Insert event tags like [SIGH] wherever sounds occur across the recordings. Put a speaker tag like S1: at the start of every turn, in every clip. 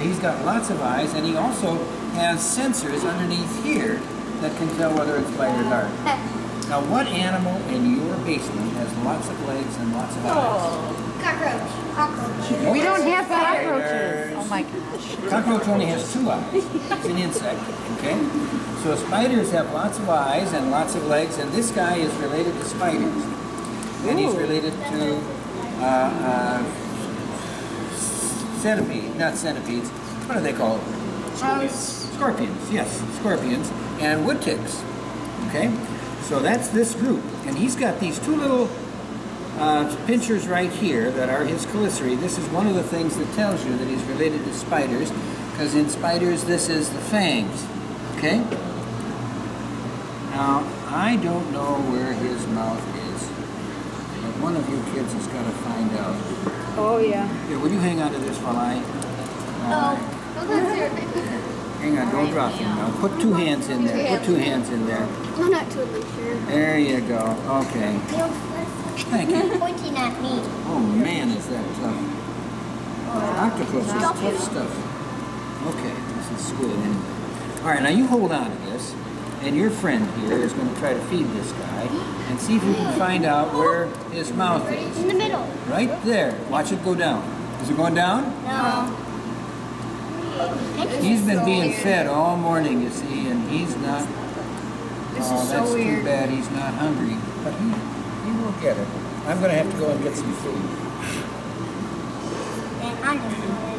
S1: He's got lots of eyes, and he also has sensors underneath here that can tell whether it's light or dark. Now, what animal in your basement has lots of legs and lots of eyes?
S2: Cockroach. Cockroach.
S3: We don't have cockroaches. Oh my gosh.
S1: Cockroach only has two eyes. It's an insect, okay? So spiders have lots of eyes and lots of legs, and this guy is related to spiders. And he's related to uh, uh, centipede, not centipedes. What do they call them? Scorpions, yes, scorpions, and wood ticks. Okay? So that's this group. And he's got these two little uh, pinchers right here that are his chelicerae. This is one of the things that tells you that he's related to spiders, because in spiders, this is the fangs. Okay? Now, I don't know where his mouth is, one of you kids has got to find out.
S3: Oh yeah.
S1: Here, will you hang on to this while I. while I-
S2: Oh, that's your
S1: Hang on, don't drop them now. Put two hands in there. Put two hands in there.
S2: I'm not totally sure.
S1: There you go. Okay. Thank you.
S2: Pointing at me.
S1: Oh man, is that tough. Octopus is tough stuff. Okay, this is good. anyway. All right, now you hold on to this, and your friend here is going to try to feed this guy and see if you can find out where his mouth is.
S2: In the middle.
S1: Right there. Watch it go down. Is it going down?
S2: No.
S1: He's been being fed all morning, you see, and he's not.
S3: This
S1: oh,
S3: is so
S1: that's too
S3: weird.
S1: bad. He's not hungry, but he he will get it. I'm going to have to go and get some food.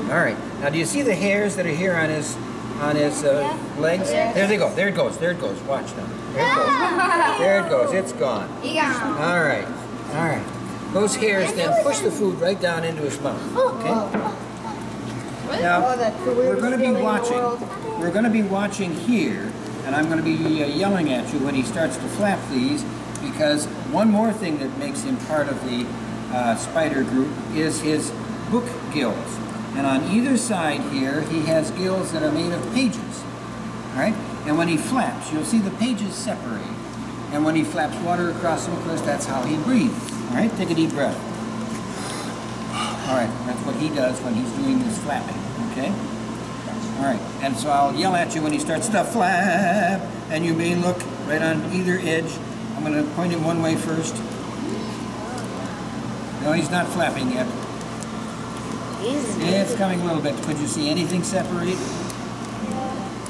S1: All right. Now, do you see the hairs that are here on his on his uh, legs? There they go. There it goes. There it goes. Watch now. There it goes. There it goes. It's gone.
S2: Yeah.
S1: All right. All right. Those hairs then push the food right down into his mouth. Okay. Now, we're going to be watching. We're going to be watching here, and I'm going to be uh, yelling at you when he starts to flap these, because one more thing that makes him part of the uh, spider group is his book gills. And on either side here, he has gills that are made of pages. All right? And when he flaps, you'll see the pages separate. And when he flaps water across them, of course, that's how he breathes. All right? Take a deep breath. All right, that's what he does when he's doing this flapping, okay? All right, and so I'll yell at you when he starts to flap, and you may look right on either edge. I'm going to point him one way first. No, he's not flapping yet. Yeah, it's coming a little bit. Could you see anything separate?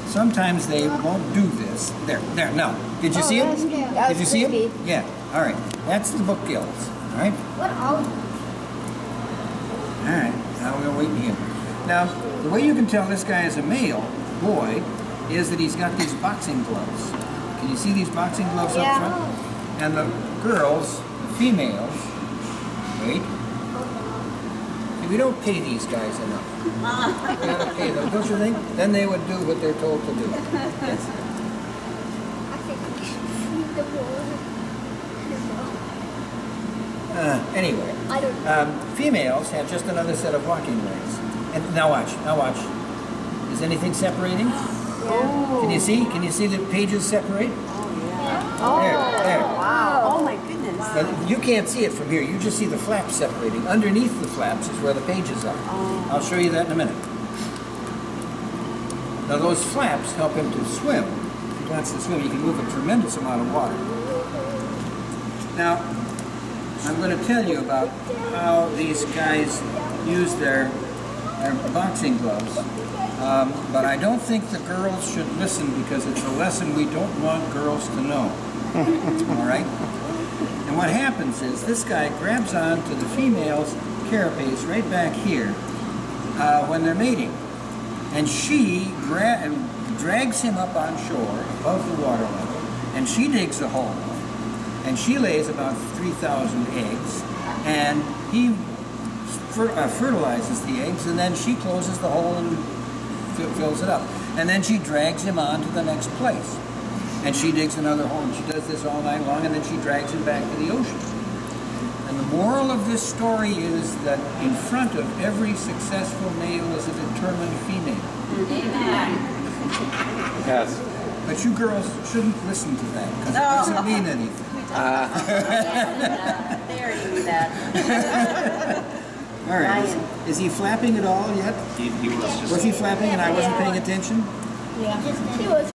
S1: Sometimes they won't do this. There, there, no. Did you see it? Did you see it? Yeah, all right. That's the book gills, all right?
S2: What all?
S1: All right, now we'll wait here. Now, the way you can tell this guy is a male boy is that he's got these boxing gloves. Can you see these boxing gloves
S2: Yeah.
S1: up front? And the girls, the females, wait. See, we don't pay these guys enough. We gotta pay them, don't you think? Then they would do what they're told to do.
S2: I think we should feed the water.
S1: Uh, anyway,
S2: I don't know.
S1: um, females have just another set of walking legs. And now watch, now watch. Is anything separating? Can you see? Can you see the pages separate?
S3: Oh,
S1: There, there.
S3: Wow. Oh my goodness.
S1: Now, you can't see it from here. You just see the flaps separating. Underneath the flaps is where the pages are. I'll show you that in a minute. Now those flaps help him to swim. If he wants to swim, he can move a tremendous amount of water. Now, I'm going to tell you about how these guys use their, their boxing gloves. Um, but I don't think the girls should listen because it's a lesson we don't want girls to know. [LAUGHS] All right? And what happens is this guy grabs on to the female's carapace right back here uh, when they're mating. And she gra- drags him up on shore above the water level, and she digs a hole, and she lays about 3,000 eggs, and he fer- uh, fertilizes the eggs, and then she closes the hole and fi- fills it up. And then she drags him on to the next place. And she digs another hole, and she does this all night long, and then she drags him back to the ocean. And the moral of this story is that in front of every successful male is a determined female. Amen.
S4: Yes.
S1: But you girls shouldn't listen to that because it doesn't mean anything. [LAUGHS]
S3: They already knew that. [LAUGHS]
S1: All right. Is, is he flapping at all yet?
S4: He, he was just.
S1: Was he flapping and I wasn't paying attention? Yeah.
S2: He was